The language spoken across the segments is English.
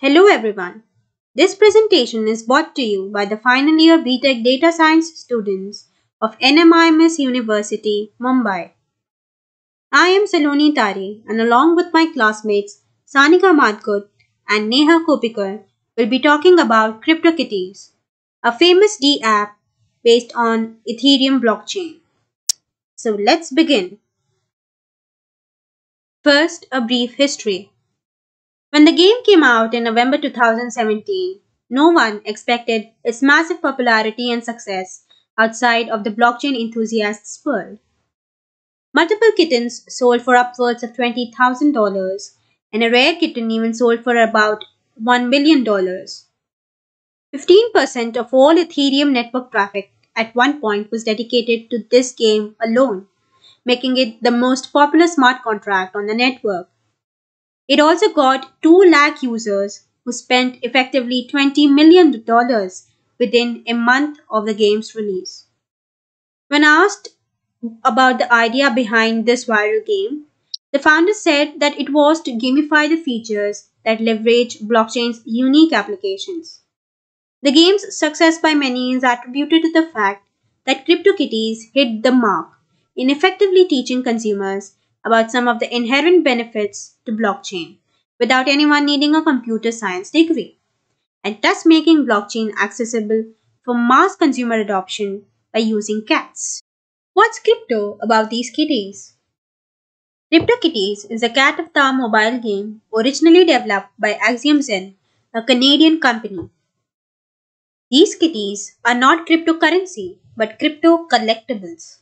Hello everyone. This presentation is brought to you by the final year BTech Data Science students of NMIMS University, Mumbai. I am Salonii Tari and along with my classmates Sanika Mhadgut and Neha Koppikar will be talking about CryptoKitties, a famous dApp based on Ethereum blockchain. So let's begin. First, a brief history. When the game came out in November 2017, no one expected its massive popularity and success outside of the blockchain enthusiasts' world. Multiple kittens sold for upwards of $20,000, and a rare kitten even sold for about $1 million. 15% of all Ethereum network traffic at one point was dedicated to this game alone, making it the most popular smart contract on the network. It also got 2 lakh users who spent effectively $20 million within a month of the game's release. When asked about the idea behind this viral game, the founder said that it was to gamify the features that leverage blockchain's unique applications. The game's success by many is attributed to the fact that CryptoKitties hit the mark in effectively teaching consumers about some of the inherent benefits to blockchain without anyone needing a computer science degree, and thus making blockchain accessible for mass consumer adoption by using cats. What's crypto about these kitties? CryptoKitties is a cat of the mobile game originally developed by Axiom Zen, a Canadian company. These kitties are not cryptocurrency but crypto collectibles.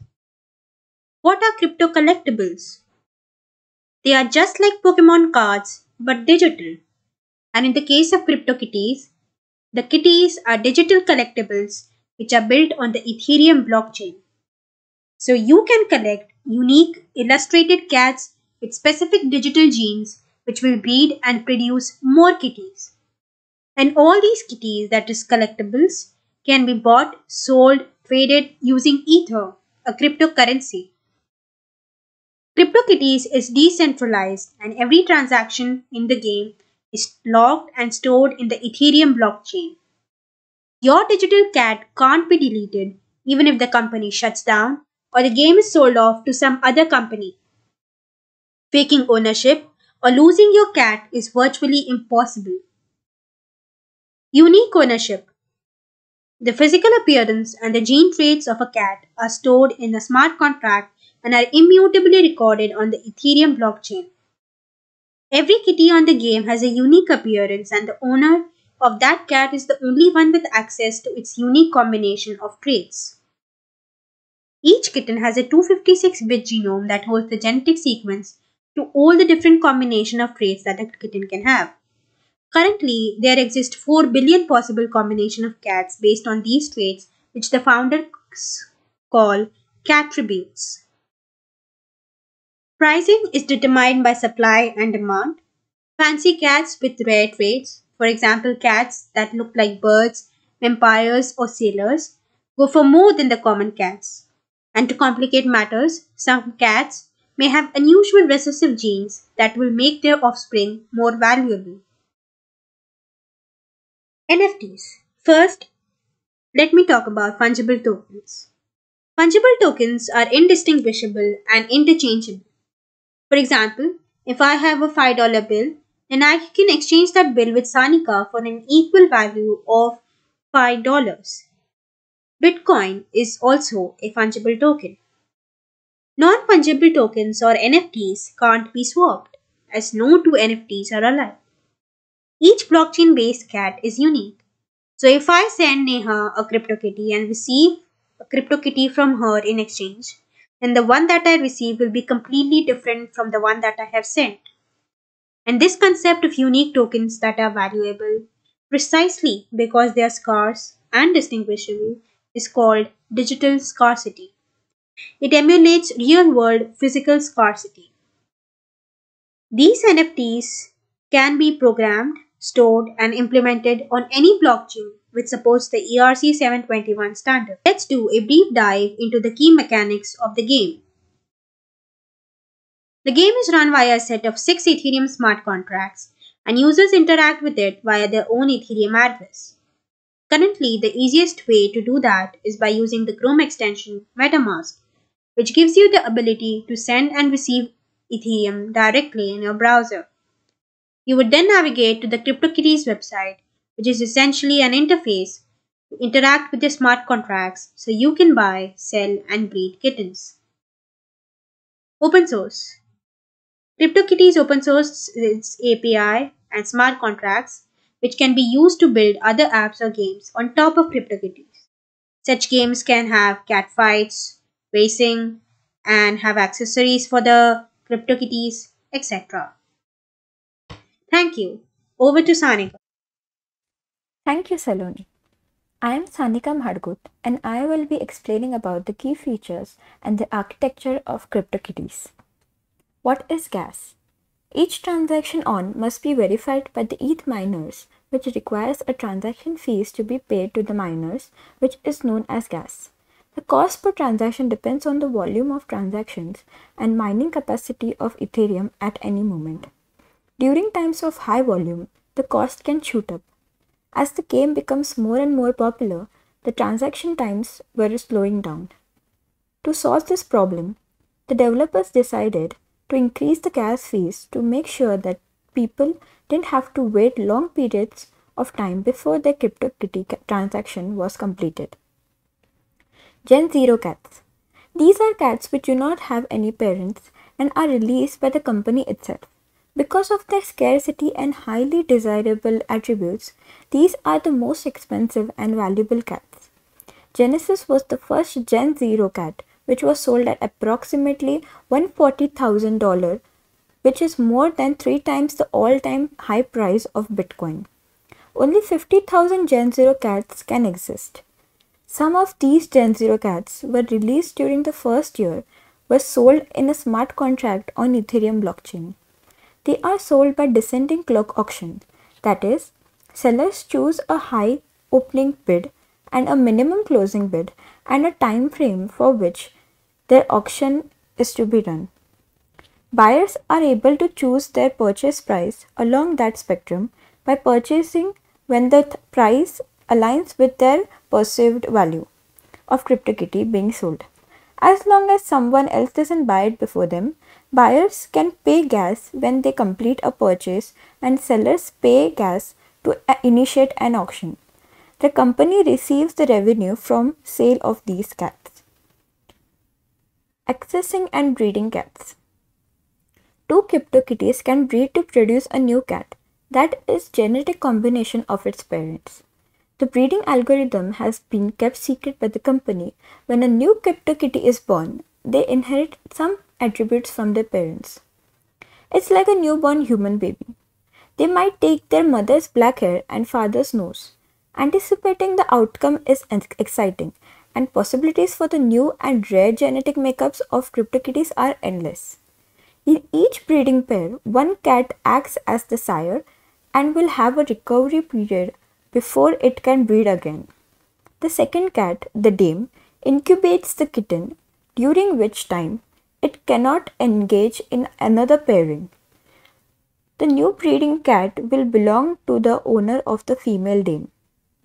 What are crypto collectibles? They are just like Pokemon cards but digital. And in the case of CryptoKitties, the kitties are digital collectibles which are built on the Ethereum blockchain. So you can collect unique illustrated cats with specific digital genes which will breed and produce more kitties. And all these kitties, that is collectibles, can be bought, sold, traded using Ether, a cryptocurrency. CryptoKitties is decentralized and every transaction in the game is logged and stored in the Ethereum blockchain. Your digital cat can't be deleted even if the company shuts down or the game is sold off to some other company. Faking ownership or losing your cat is virtually impossible. Unique ownership. The physical appearance and the gene traits of a cat are stored in a smart contract and are immutably recorded on the Ethereum blockchain. Every kitty on the game has a unique appearance and the owner of that cat is the only one with access to its unique combination of traits. Each kitten has a 256-bit genome that holds the genetic sequence to all the different combination of traits that a kitten can have. Currently, there exist 4 billion possible combination of cats based on these traits which the founders call cat tributes. Pricing is determined by supply and demand. Fancy cats with rare traits, for example cats that look like birds, vampires or sailors, go for more than the common cats. And to complicate matters, some cats may have unusual recessive genes that will make their offspring more valuable. NFTs. First, let me talk about fungible tokens. Fungible tokens are indistinguishable and interchangeable. For example, if I have a $5 bill, then I can exchange that bill with Sanika for an equal value of $5. Bitcoin is also a fungible token. Non-fungible tokens or NFTs can't be swapped, as no two NFTs are alike. Each blockchain-based cat is unique. So if I send Neha a CryptoKitty and receive a CryptoKitty from her in exchange, then the one that I receive will be completely different from the one that I have sent. And this concept of unique tokens that are valuable precisely because they are scarce and distinguishable is called digital scarcity. It emulates real world physical scarcity. These NFTs can be programmed, stored, and implemented on any blockchain which supports the ERC721 standard. Let's do a brief dive into the key mechanics of the game. The game is run via a set of 6 Ethereum smart contracts and users interact with it via their own Ethereum address. Currently, the easiest way to do that is by using the Chrome extension MetaMask, which gives you the ability to send and receive Ethereum directly in your browser. You would then navigate to the CryptoKitties website, which is essentially an interface to interact with the smart contracts so you can buy, sell, and breed kittens. Open source CryptoKitties open source its API and smart contracts, which can be used to build other apps or games on top of CryptoKitties. Such games can have cat fights, racing, and have accessories for the CryptoKitties, etc. Thank you. Over to Sanika. Thank you, Salonii. I am Sanika Mhadgut and I will be explaining about the key features and the architecture of CryptoKitties. What is gas? Each transaction on must be verified by the ETH miners, which requires a transaction fees to be paid to the miners, which is known as gas. The cost per transaction depends on the volume of transactions and mining capacity of Ethereum at any moment. During times of high volume, the cost can shoot up. As the game becomes more and more popular, the transaction times were slowing down. To solve this problem, the developers decided to increase the gas fees to make sure that people didn't have to wait long periods of time before their CryptoKitty transaction was completed. Gen Zero cats. These are cats which do not have any parents and are released by the company itself. Because of their scarcity and highly desirable attributes, these are the most expensive and valuable cats. Genesis was the first Gen Zero cat, which was sold at approximately $140,000, which is more than three times the all time high price of Bitcoin. Only 50,000 Gen Zero cats can exist. Some of these Gen Zero cats were released during the first year were sold in a smart contract on Ethereum blockchain. They are sold by descending clock auction. That is, sellers choose a high opening bid and a minimum closing bid and a time frame for which their auction is to be run. Buyers are able to choose their purchase price along that spectrum by purchasing when the th- price aligns with their perceived value of CryptoKitty being sold. As long as someone else doesn't buy it before them, buyers can pay gas when they complete a purchase and sellers pay gas to uh, initiate an auction. The company receives the revenue from sale of these cats. Accessing and breeding cats. Two CryptoKitties can breed to produce a new cat that is genetic combination of its parents. The breeding algorithm has been kept secret by the company. When a new CryptoKitty is born, they inherit some attributes from their parents. It's like a newborn human baby. They might take their mother's black hair and father's nose. Anticipating the outcome is exciting, and possibilities for the new and rare genetic makeups of CryptoKitties are endless. In each breeding pair, one cat acts as the sire and will have a recovery period before it can breed again. The second cat, the dame, incubates the kitten, during which time it cannot engage in another pairing. The new breeding cat will belong to the owner of the female dame.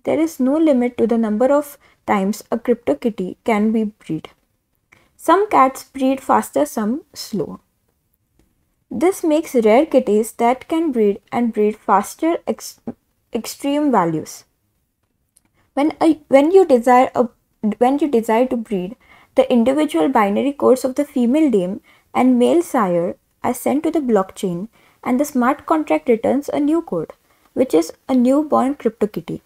There is no limit to the number of times a CryptoKitty can be bred. Some cats breed faster, some slow. This makes rare kitties that can breed and breed faster extreme values. When, a, when, you desire a, when you desire to breed, the individual binary codes of the female dame and male sire are sent to the blockchain and the smart contract returns a new code, which is a newborn CryptoKitty.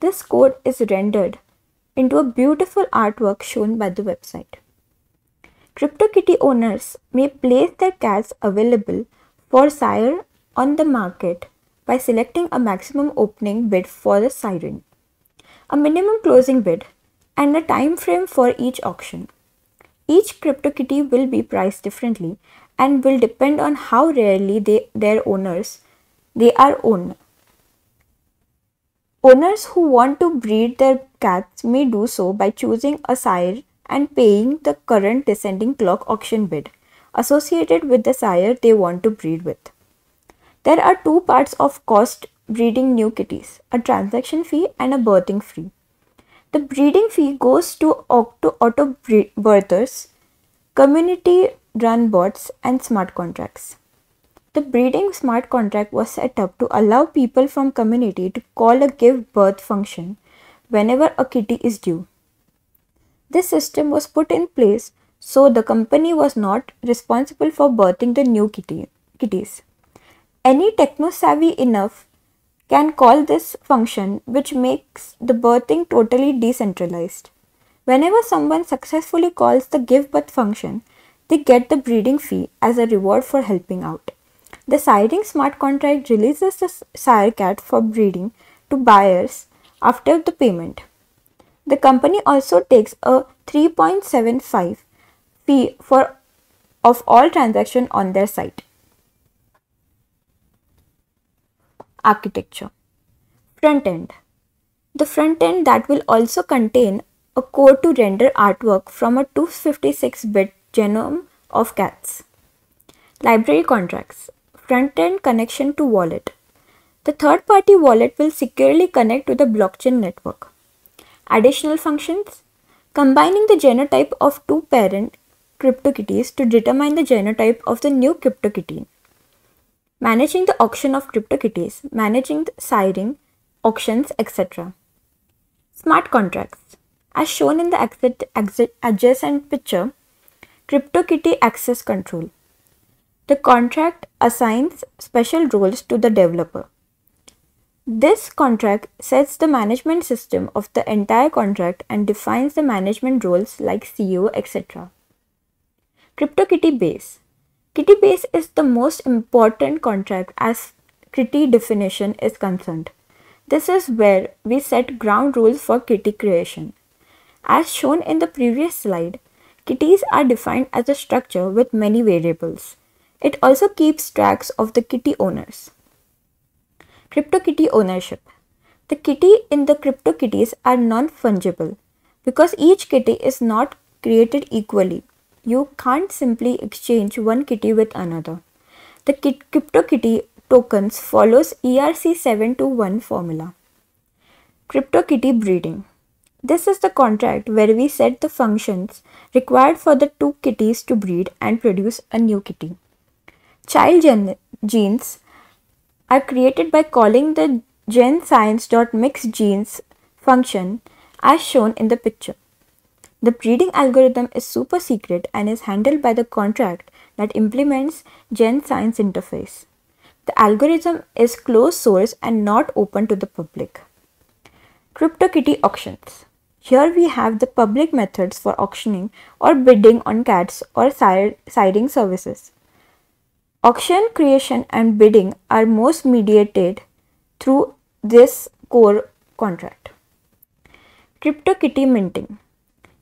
This code is rendered into a beautiful artwork shown by the website. CryptoKitty owners may place their cats available for sire on the market by selecting a maximum opening bid for the siren, a minimum closing bid, and a time frame for each auction. Each CryptoKitty will be priced differently and will depend on how rarely they, their owners they are owned. Owners who want to breed their cats may do so by choosing a sire and paying the current descending clock auction bid associated with the sire they want to breed with. There are two parts of cost breeding new kitties a transaction fee and a birthing fee. The breeding fee goes to auto birthers, community run bots, and smart contracts. The breeding smart contract was set up to allow people from community to call a give birth function whenever a kitty is due. This system was put in place so the company was not responsible for birthing the new kitty, kitties. Any techno savvy enough can call this function which makes the birthing totally decentralized. Whenever someone successfully calls the give birth function, they get the breeding fee as a reward for helping out. The siring smart contract releases the sire cat for breeding to buyers after the payment. The company also takes a 3.75 fee for of all transactions on their site. Architecture. Front end. The front end that will also contain a code to render artwork from a 256-bit genome of cats. Library contracts. Front end connection to wallet. The third party wallet will securely connect to the blockchain network. Additional functions. Combining the genotype of two parent CryptoKitties to determine the genotype of the new CryptoKitty managing the auction of CryptoKitties, managing the siring, auctions, etc. Smart contracts. As shown in the adjacent picture, CryptoKitty access control. The contract assigns special roles to the developer. This contract sets the management system of the entire contract and defines the management roles like CEO, etc. CryptoKitty base. Kitty base is the most important contract as kitty definition is concerned. This is where we set ground rules for kitty creation. As shown in the previous slide, kitties are defined as a structure with many variables. It also keeps tracks of the kitty owners. CryptoKitty ownership. The kitty in the CryptoKitties are non-fungible because each kitty is not created equally you can't simply exchange one kitty with another. The kit CryptoKitty tokens follows ERC721 formula. CryptoKitty breeding. This is the contract where we set the functions required for the two kitties to breed and produce a new kitty. Child gen genes are created by calling the genscience.mixgenes function as shown in the picture. The breeding algorithm is super secret and is handled by the contract that implements GenScience interface. The algorithm is closed source and not open to the public. CryptoKitty auctions. Here we have the public methods for auctioning or bidding on cats or siring services. Auction creation and bidding are most mediated through this core contract. CryptoKitty minting.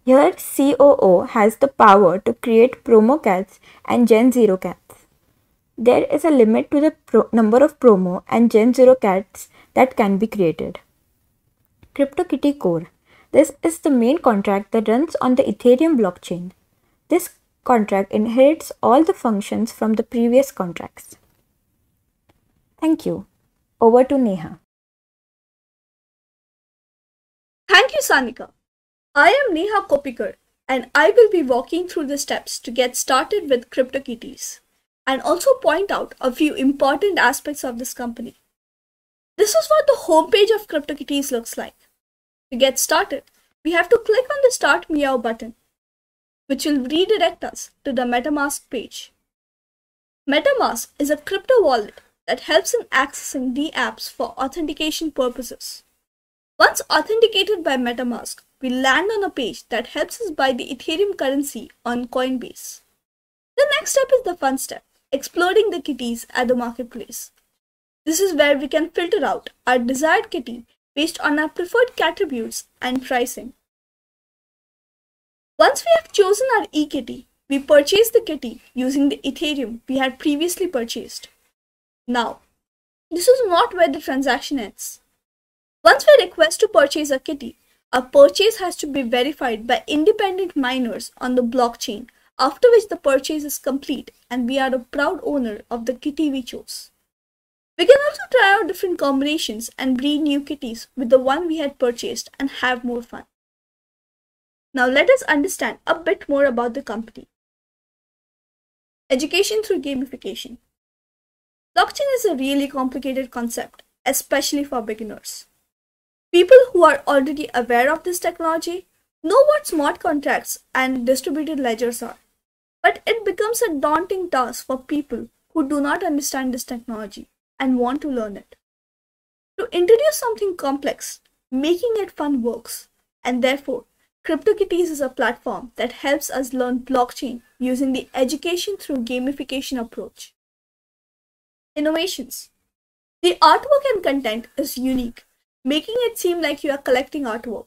Here COO has the power to create promo cats and Gen 0 cats. There is a limit to the number of promo and Gen 0 cats that can be created. CryptoKitty Core. This is the main contract that runs on the Ethereum blockchain. This contract inherits all the functions from the previous contracts. Thank you. Over to Neha. Thank you, Sanika. I am Neha Koppikar and I will be walking through the steps to get started with CryptoKitties and also point out a few important aspects of this company. This is what the homepage of CryptoKitties looks like. To get started, we have to click on the Start Meow button, which will redirect us to the MetaMask page. MetaMask is a crypto wallet that helps in accessing the apps for authentication purposes. Once authenticated by MetaMask, we land on a page that helps us buy the Ethereum currency on Coinbase. The next step is the fun step, exploring the kitties at the marketplace. This is where we can filter out our desired kitty based on our preferred attributes and pricing. Once we have chosen our e-kitty, we purchase the kitty using the Ethereum we had previously purchased. Now, this is not where the transaction ends. Once we request to purchase a kitty, a purchase has to be verified by independent miners on the blockchain, after which the purchase is complete and we are a proud owner of the kitty we chose. We can also try out different combinations and breed new kitties with the one we had purchased and have more fun. Now let us understand a bit more about the company. Education through gamification. Blockchain is a really complicated concept, especially for beginners. People who are already aware of this technology know what smart contracts and distributed ledgers are, but it becomes a daunting task for people who do not understand this technology and want to learn it. To introduce something complex, making it fun works, and therefore CryptoKitties is a platform that helps us learn blockchain using the education through gamification approach. Innovations. The artwork and content is unique, making it seem like you are collecting artwork.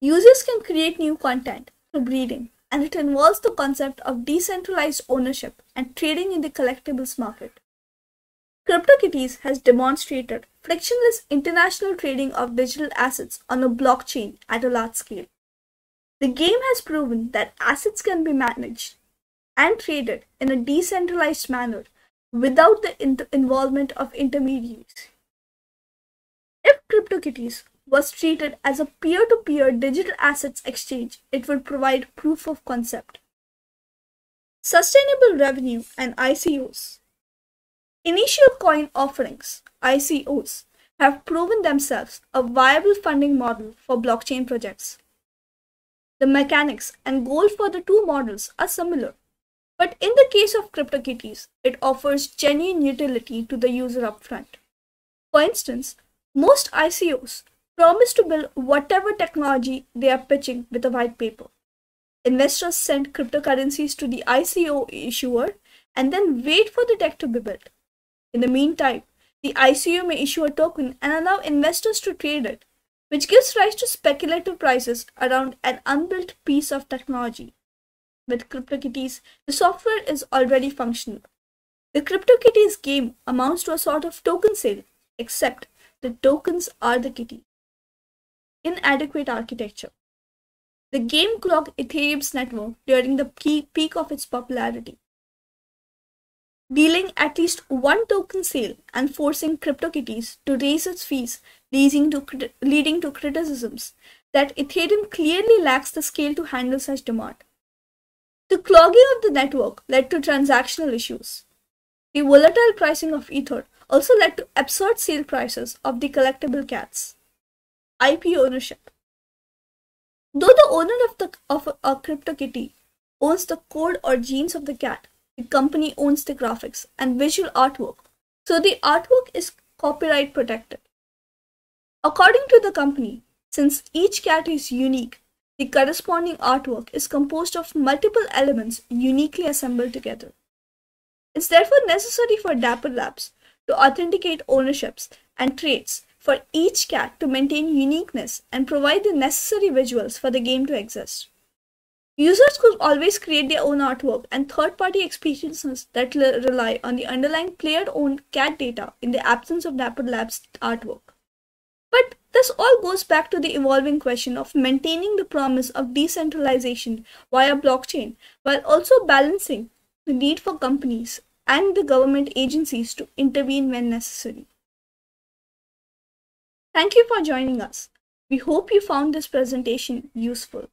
Users can create new content through breeding, and it involves the concept of decentralized ownership and trading in the collectibles market. CryptoKitties has demonstrated frictionless international trading of digital assets on a blockchain at a large scale. The game has proven that assets can be managed and traded in a decentralized manner without the in- involvement of intermediaries. If CryptoKitties was treated as a peer to peer digital assets exchange, it would provide proof of concept. Sustainable revenue and ICOs. Initial coin offerings, ICOs, have proven themselves a viable funding model for blockchain projects. The mechanics and goals for the two models are similar, but in the case of CryptoKitties, it offers genuine utility to the user upfront. For instance, most ICOs promise to build whatever technology they are pitching with a white paper. Investors send cryptocurrencies to the ICO issuer and then wait for the tech to be built. In the meantime, the ICO may issue a token and allow investors to trade it which gives rise to speculative prices around an unbuilt piece of technology. With CryptoKitties, the software is already functional. The CryptoKitties game amounts to a sort of token sale, except the tokens are the kitty. Inadequate architecture. The game clogged Ethereum's network during the peak of its popularity dealing at least one token sale and forcing CryptoKitties to raise its fees, leading to, leading to criticisms that Ethereum clearly lacks the scale to handle such demand. The clogging of the network led to transactional issues. The volatile pricing of Ether also led to absurd sale prices of the collectible cats. IP ownership. Though the owner of, the, of a, a CryptoKitty owns the code or genes of the cat, the company owns the graphics and visual artwork, so the artwork is copyright protected. According to the company, since each cat is unique, the corresponding artwork is composed of multiple elements uniquely assembled together. It's therefore necessary for Dapper Labs to authenticate ownerships and traits for each cat to maintain uniqueness and provide the necessary visuals for the game to exist. Users could always create their own artwork and third-party experiences that rely on the underlying player-owned cat data in the absence of Dapper Labs artwork. But this all goes back to the evolving question of maintaining the promise of decentralization via blockchain while also balancing the need for companies and the government agencies to intervene when necessary. Thank you for joining us. We hope you found this presentation useful.